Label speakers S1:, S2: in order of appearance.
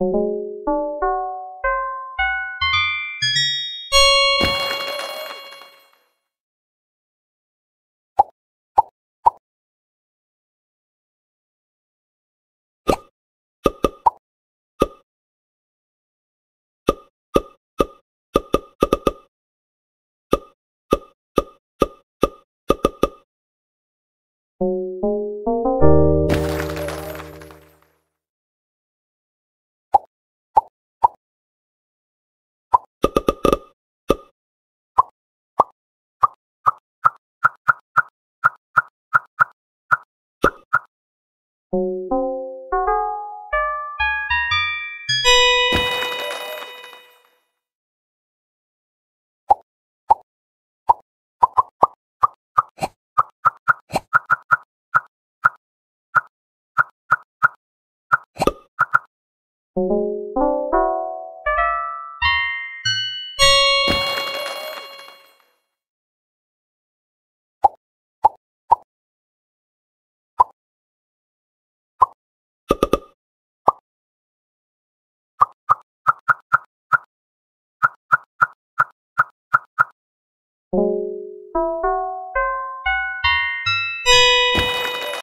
S1: you thank you